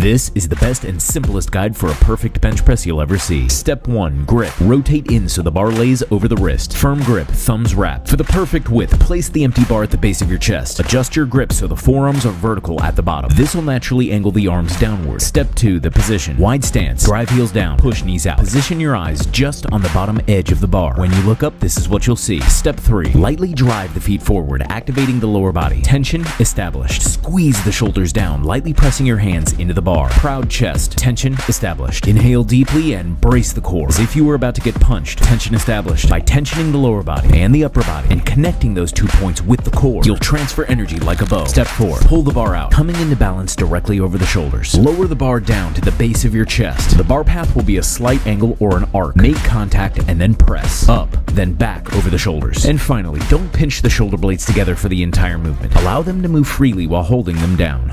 This is the best and simplest guide for a perfect bench press you'll ever see. Step 1. Grip. Rotate in so the bar lays over the wrist. Firm grip, thumbs wrap. For the perfect width, place the empty bar at the base of your chest. Adjust your grip so the forearms are vertical at the bottom. This will naturally angle the arms downward. Step 2. The position. Wide stance. Drive heels down. Push knees out. Position your eyes just on the bottom edge of the bar. When you look up, this is what you'll see. Step 3. Lightly drive the feet forward, activating the lower body. Tension established. Squeeze the shoulders down, lightly pressing your hands into the bar. Proud chest. Tension established. Inhale deeply and brace the core as if you were about to get punched. Tension established. By tensioning the lower body and the upper body and connecting those two points with the core, you'll transfer energy like a bow. Step 4. Pull the bar out, coming into balance directly over the shoulders. Lower the bar down to the base of your chest. The bar path will be a slight angle or an arc. Make contact and then press. Up, then back over the shoulders. And finally, don't pinch the shoulder blades together for the entire movement. Allow them to move freely while holding them down.